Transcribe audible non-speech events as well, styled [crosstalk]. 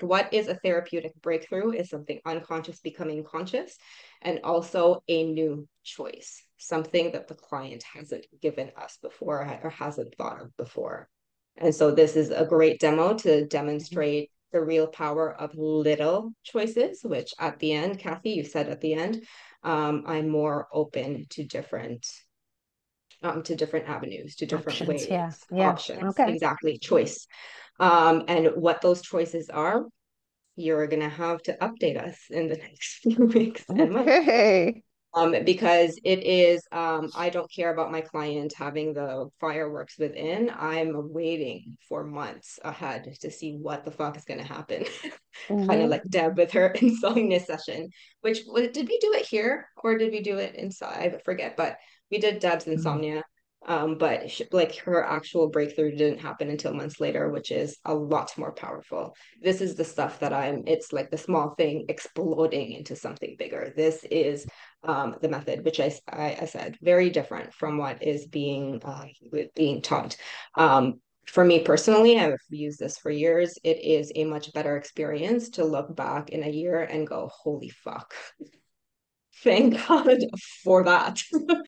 what is a therapeutic breakthrough is something unconscious becoming conscious and also a new choice something that the client hasn't given us before or hasn't thought of before. And so this is a great demo to demonstrate the real power of little choices which at the end kathy you said at the end um, i'm more open to different um, to different avenues to different Options, ways yeah, yeah. options Okay. exactly choice um, and what those choices are, you're gonna have to update us in the [laughs] next few weeks and months. Okay. Um, because it is, um, I don't care about my client having the fireworks within. I'm waiting for months ahead to see what the fuck is gonna happen. [laughs] Kind of Mhm. like Deb with her [laughs] insomnia session, which did we do it here or did we do it inside? I forget, but we did Deb's insomnia. Um, but sh- like her actual breakthrough didn't happen until months later, which is a lot more powerful. This is the stuff that I'm, it's like the small thing exploding into something bigger. This is um, the method, which I, I, I said, very different from what is being uh, being taught. Um, for me personally, I've used this for years. It is a much better experience to look back in a year and go, holy fuck. [laughs] Thank God for that. [laughs]